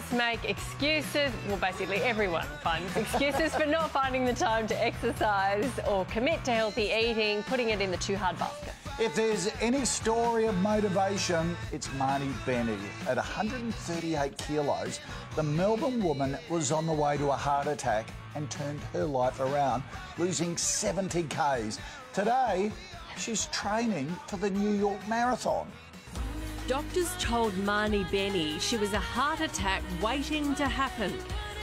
us make excuses. Well, basically, everyone finds excuses for not finding the time to exercise or commit to healthy eating, putting it in the too hard basket. If there's any story of motivation, it's Marnie Benney. At 138 kilos, the Melbourne woman was on the way to a heart attack and turned her life around, losing 70 Ks. Today, she's training for the New York Marathon. Doctors told Marnie Benney she was a heart attack waiting to happen.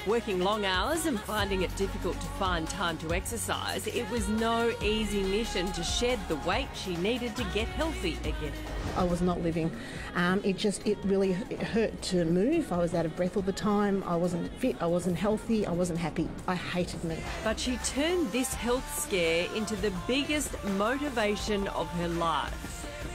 Working long hours and finding it difficult to find time to exercise, it was no easy mission to shed the weight she needed to get healthy again. I was not living. Um, it just, it really it hurt to move. I was out of breath all the time. I wasn't fit. I wasn't healthy. I wasn't happy. I hated me. But she turned this health scare into the biggest motivation of her life.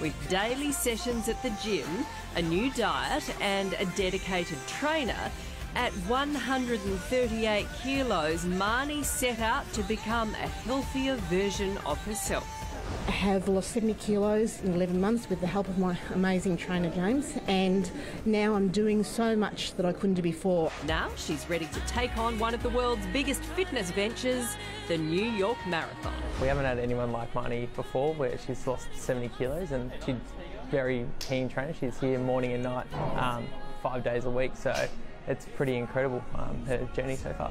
With daily sessions at the gym, a new diet, and a dedicated trainer, at 138 kilos, Marnie set out to become a healthier version of herself. I have lost 70 kilos in 11 months with the help of my amazing trainer James, and now I'm doing so much that I couldn't do before. Now she's ready to take on one of the world's biggest fitness ventures, the New York Marathon. We haven't had anyone like Marnie before where she's lost 70 kilos and she's very keen trainer. She's here morning and night, um, five days a week, so it's pretty incredible, um, her journey so far.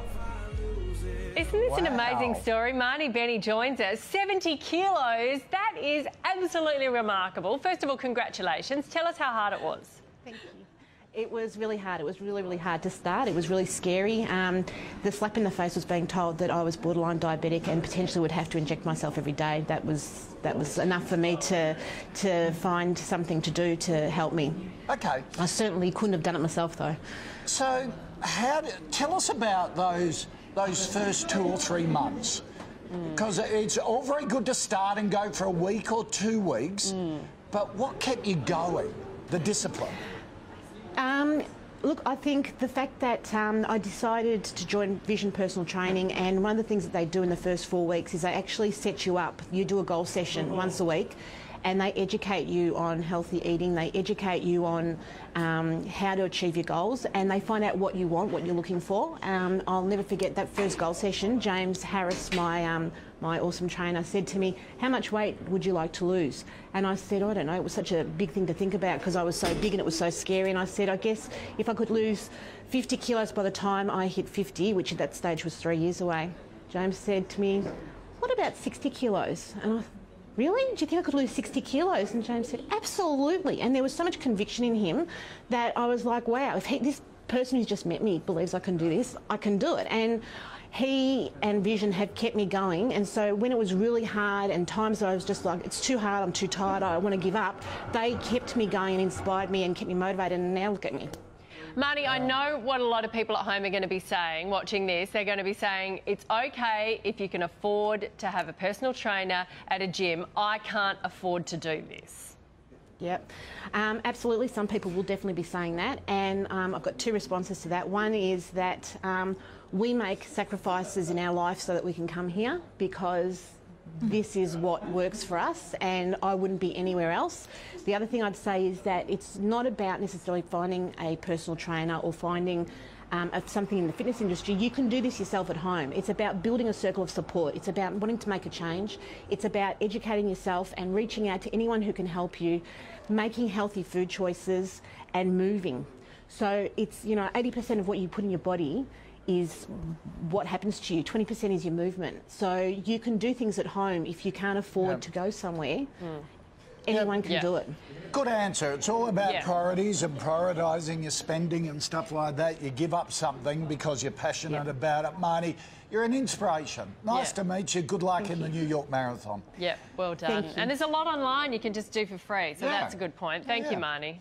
Isn't this Wow. an amazing story? Marnie Benney joins us. 70 kilos. That is absolutely remarkable. First of all, congratulations. Tell us how hard it was. Thank you. It was really hard. It was really, really hard to start. It was really scary. Um, the slap in the face was being told that I was borderline diabetic and potentially would have to inject myself every day. That was that was enough for me to to find something to do to help me. Okay, I certainly couldn't have done it myself though. so how? Do, tell us about those those first two or three months, because it's all very good to start and go for a week or two weeks, but what kept you going? The discipline. Um, look, I think the fact that um, I decided to join Vision Personal Training, and one of the things that they do in the first four weeks is they actually set you up. You do a goal session once a week. And they educate you on healthy eating. They educate you on um, how to achieve your goals, and they find out what you want, what you're looking for. Um, I'll never forget that first goal session. James Harris, my um, my awesome trainer, said to me, "How much weight would you like to lose?" And I said, "I don't know." It was such a big thing to think about because I was so big and it was so scary. And I said, "I guess if I could lose 50 kilos by the time I hit 50, which at that stage was three years away," James said to me, "What about 60 kilos?" And I Really? Do you think I could lose 60 kilos? And James said, Absolutely. And there was so much conviction in him that I was like, wow, if he, this person who's just met me believes I can do this, I can do it. And he and Vision have kept me going. And so when it was really hard and times I was just like, it's too hard, I'm too tired, I want to give up, they kept me going and inspired me and kept me motivated. And now look at me. Marnie, I know what a lot of people at home are going to be saying watching this. They're going to be saying it's okay if you can afford to have a personal trainer at a gym. I can't afford to do this. Yep, um, absolutely. Some people will definitely be saying that, and um, I've got two responses to that. One is that um, we make sacrifices in our life so that we can come here because this is what works for us, and I wouldn't be anywhere else. The other thing I'd say is that it's not about necessarily finding a personal trainer or finding um, of something in the fitness industry, you can do this yourself at home. It's about building a circle of support. It's about wanting to make a change. It's about educating yourself and reaching out to anyone who can help you, making healthy food choices and moving. So it's, you know, 80% of what you put in your body is what happens to you. 20% is your movement. So you can do things at home if you can't afford Yep. to go somewhere. Mm. Anyone can Yeah. do it. Good answer. It's all about Yeah. priorities and prioritising your spending and stuff like that. You give up something because you're passionate Yeah. about it, Marnie. You're an inspiration. Nice Yeah. to meet you. Good luck in the New York Marathon. Yep, well done. And there's a lot online you can just do for free, so Yeah. that's a good point. Thank you, Yeah. Marnie.